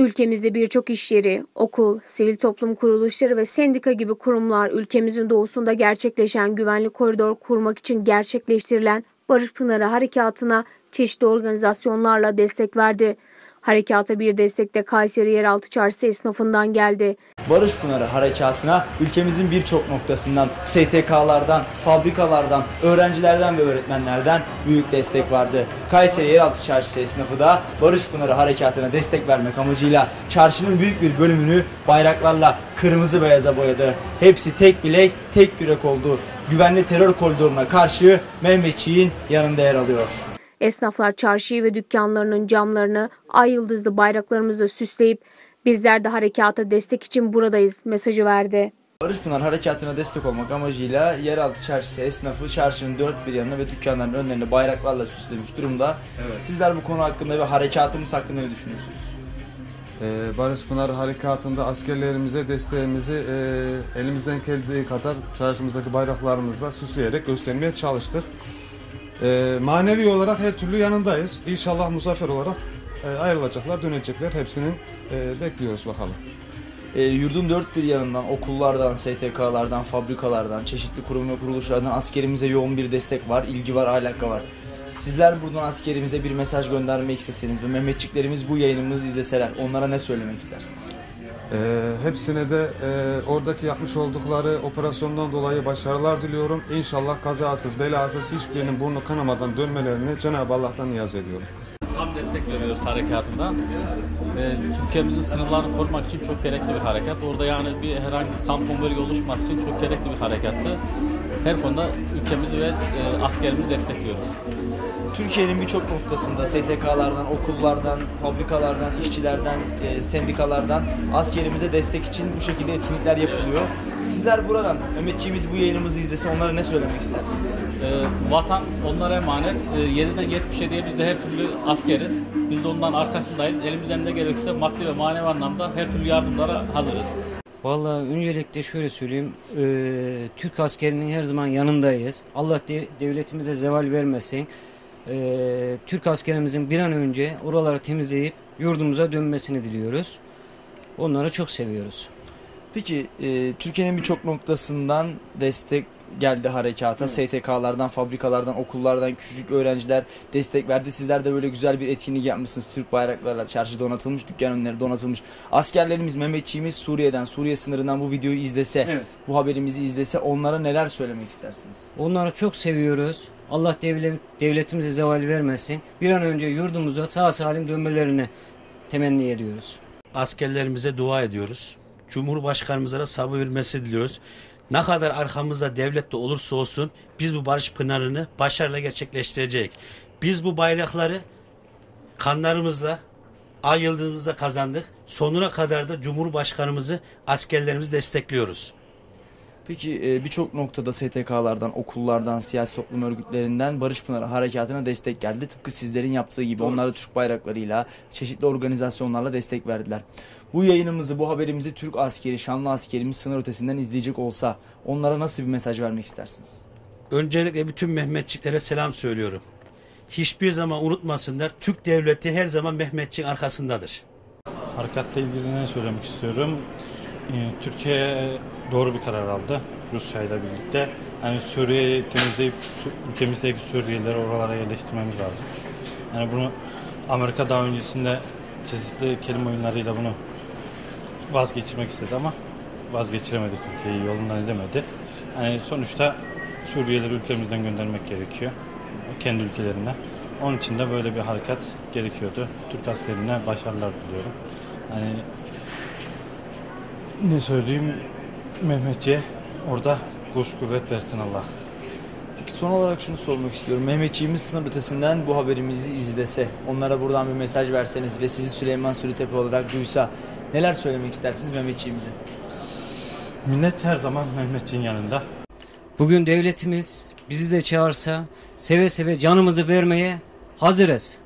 Ülkemizde birçok iş yeri, okul, sivil toplum kuruluşları ve sendika gibi kurumlar ülkemizin doğusunda gerçekleşen güvenli koridor kurmak için gerçekleştirilen Barış Pınarı Harekatı'na çeşitli organizasyonlarla destek verdi. Harekata bir destek de Kayseri Yeraltı Çarşısı esnafından geldi. Barış Pınarı Harekatı'na ülkemizin birçok noktasından, STK'lardan, fabrikalardan, öğrencilerden ve öğretmenlerden büyük destek vardı. Kayseri Yeraltı Çarşısı esnafı da Barış Pınarı Harekatı'na destek vermek amacıyla çarşının büyük bir bölümünü bayraklarla kırmızı beyaza boyadı. Hepsi tek bilek, tek yürek oldu. Güvenli terör koridoruna karşı Mehmetçiğin yanında yer alıyor. Esnaflar çarşıyı ve dükkanlarının camlarını ay yıldızlı bayraklarımızla süsleyip bizler de harekata destek için buradayız mesajı verdi. Barış Pınar Harekatı'na destek olmak amacıyla yeraltı çarşısı esnafı çarşının dört bir yanına ve dükkanların önlerini bayraklarla süslemiş durumda. Sizler bu konu hakkında ve harekatımız hakkında ne düşünüyorsunuz? Ee, Barış Pınar Harekatı'nda askerlerimize desteğimizi e, elimizden geldiği kadar çarşımızdaki bayraklarımızla süsleyerek göstermeye çalıştık. Ee, manevi olarak her türlü yanındayız. İnşallah muzaffer olarak e, ayrılacaklar, dönecekler. Hepsinin e, bekliyoruz bakalım. E, yurdun dört bir yanından, okullardan, STK'lardan, fabrikalardan, çeşitli kurum ve kuruluşlardan askerimize yoğun bir destek var, ilgi var, alaka var. Sizler buradan askerimize bir mesaj göndermek isteseniz ve Mehmetçiklerimiz bu yayınımızı izleseler onlara ne söylemek istersiniz? Ee, hepsine de e, oradaki yapmış oldukları operasyondan dolayı başarılar diliyorum. İnşallah kazasız, belasız hiçbirinin burnu kanamadan dönmelerini Cenab-ı Allah'tan niyaz ediyorum. Tam destek veriyoruz harekatında. Ve Türkiye'mizin sınırlarını korumak için çok gerekli bir harekat. Orada yani bir herhangi bir tampon bölge oluşması için çok gerekli bir harekattı. Her konuda ülkemizi ve e, askerimizi destekliyoruz. Türkiye'nin birçok noktasında STK'lardan, okullardan, fabrikalardan, işçilerden, e, sendikalardan askerimize destek için bu şekilde etkinlikler yapılıyor. Sizler buradan Mehmetçiğimiz bu yayınımızı izlese onlara ne söylemek istersiniz? E, vatan onlara emanet. E, 7'den 77'ye biz de her türlü askeriz. Biz de ondan arkasındayız. Elimizden ne gerekirse maddi ve manevi anlamda her türlü yardımlara hazırız. Vallahi öncelikle şöyle söyleyeyim. eee, Türk askerinin her zaman yanındayız. Allah de- devletimize zeval vermesin. Eee, Türk askerimizin bir an önce oraları temizleyip yurdumuza dönmesini diliyoruz. Onları çok seviyoruz. Peki e, Türkiye'nin birçok noktasından destek geldi harekata. STK'lardan, fabrikalardan, okullardan küçücük öğrenciler destek verdi. Sizler de böyle güzel bir etkinlik yapmışsınız. Türk bayraklarla çarşı donatılmış, dükkan önleri donatılmış. Askerlerimiz, Mehmetçiğimiz Suriye'den, Suriye sınırından bu videoyu izlese, Evet. bu haberimizi izlese onlara neler söylemek istersiniz? Onları çok seviyoruz. Allah devlet, devletimize zeval vermesin. Bir an önce yurdumuza sağ salim dönmelerini temenni ediyoruz. askerlerimize dua ediyoruz. Cumhurbaşkanımıza da sabır vermesi diliyoruz. Ne kadar arkamızda devlet de olursa olsun biz bu barış pınarını başarıyla gerçekleştirecek. Biz bu bayrakları kanlarımızla, ay yıldızımızla kazandık. Sonuna kadar da Cumhurbaşkanımızı, askerlerimizi destekliyoruz. Peki e, birçok noktada STK'lardan, okullardan, siyasi toplum örgütlerinden Barış Pınarı Harekatı'na destek geldi. Tıpkı sizlerin yaptığı gibi onlar da Türk bayraklarıyla, çeşitli organizasyonlarla destek verdiler. Bu yayınımızı, bu haberimizi Türk askeri, şanlı askerimiz sınır ötesinden izleyecek olsa onlara nasıl bir mesaj vermek istersiniz? Öncelikle bütün Mehmetçiklere selam söylüyorum. Hiçbir zaman unutmasınlar Türk devleti her zaman Mehmetçik arkasındadır. Harekatla ilgili ne söylemek istiyorum? Ee, Türkiye doğru bir karar aldı Rusya ile birlikte. Yani Suriye'yi temizleyip ülkemizdeki Suriyelileri oralara yerleştirmemiz lazım. Yani bunu Amerika daha öncesinde çeşitli kelime oyunlarıyla bunu vazgeçirmek istedi ama vazgeçiremedi Türkiye'yi yolundan edemedi. Yani sonuçta Suriyelileri ülkemizden göndermek gerekiyor. Kendi ülkelerine. Onun için de böyle bir harekat gerekiyordu. Türk askerine başarılar diliyorum. Hani ne söyleyeyim Mehmetçiğe orada güç kuvvet versin Allah. Peki son olarak şunu sormak istiyorum. Mehmetçiğimiz sınır ötesinden bu haberimizi izlese, onlara buradan bir mesaj verseniz ve sizi Süleyman Sürütepe olarak duysa neler söylemek istersiniz Mehmetçiğimize? Millet her zaman Mehmetçiğin yanında. Bugün devletimiz bizi de çağırsa seve seve canımızı vermeye hazırız.